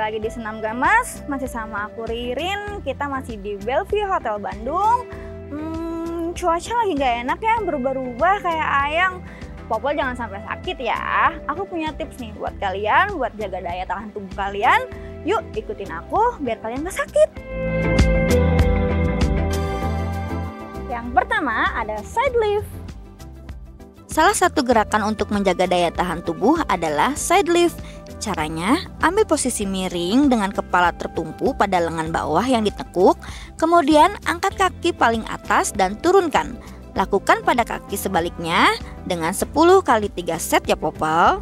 lagi di Senam Gamas, masih sama aku Ririn. Kita masih di Bellevue Hotel Bandung. Hmm, cuaca lagi gak enak ya, berubah-ubah kayak ayang. Popol jangan sampai sakit ya. Aku punya tips nih buat kalian, buat jaga daya tahan tubuh kalian. Yuk ikutin aku biar kalian gak sakit. Yang pertama ada side lift. Salah satu gerakan untuk menjaga daya tahan tubuh adalah side lift. Caranya, ambil posisi miring dengan kepala tertumpu pada lengan bawah yang ditekuk, kemudian angkat kaki paling atas dan turunkan. Lakukan pada kaki sebaliknya dengan 10 kali 3 set ya Popol.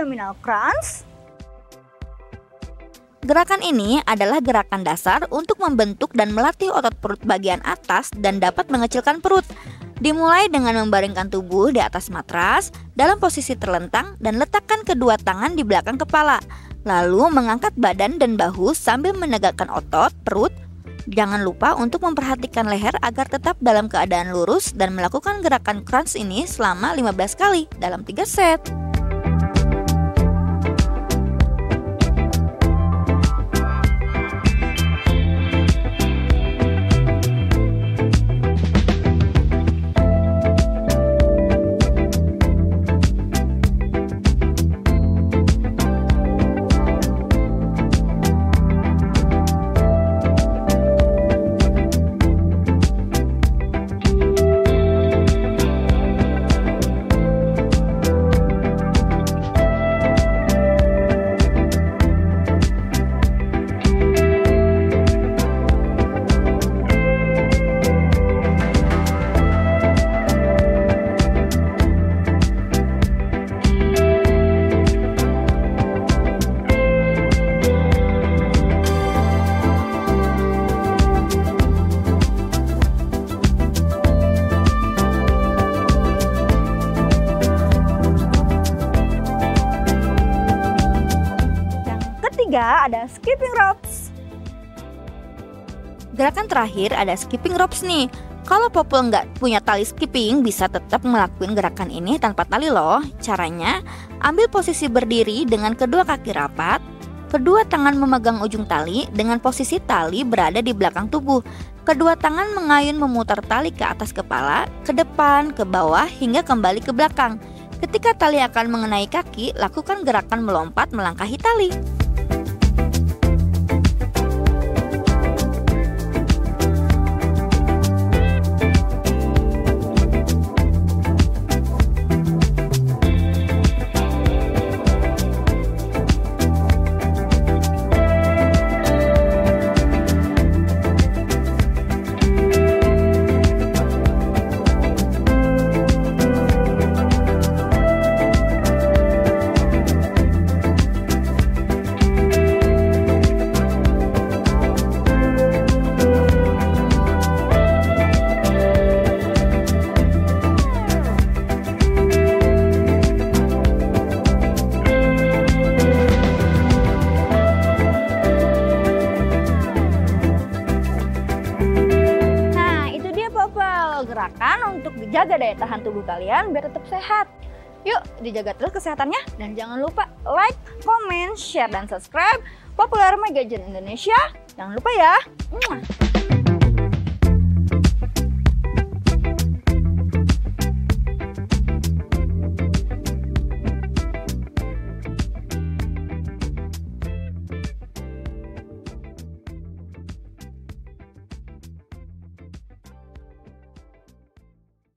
Abdominal crunch. Gerakan ini adalah gerakan dasar untuk membentuk dan melatih otot perut bagian atas dan dapat mengecilkan perut. Dimulai dengan membaringkan tubuh di atas matras dalam posisi terlentang dan letakkan kedua tangan di belakang kepala. Lalu mengangkat badan dan bahu sambil menegakkan otot perut. Jangan lupa untuk memperhatikan leher agar tetap dalam keadaan lurus dan melakukan gerakan crunch ini selama 15 kali dalam 3 set. Ada skipping ropes. Gerakan terakhir ada skipping ropes nih. Kalau Popol nggak punya tali skipping, bisa tetap melakukan gerakan ini tanpa tali loh. Caranya, ambil posisi berdiri dengan kedua kaki rapat, kedua tangan memegang ujung tali dengan posisi tali berada di belakang tubuh. Kedua tangan mengayun memutar tali ke atas kepala, ke depan, ke bawah, hingga kembali ke belakang. Ketika tali akan mengenai kaki, lakukan gerakan melompat melangkahi tali. Gerakan untuk jaga daya tahan tubuh kalian biar tetap sehat. Yuk, dijaga terus kesehatannya dan jangan lupa like, comment, share, dan subscribe Populer Magazine Indonesia. Jangan lupa ya. Mwah.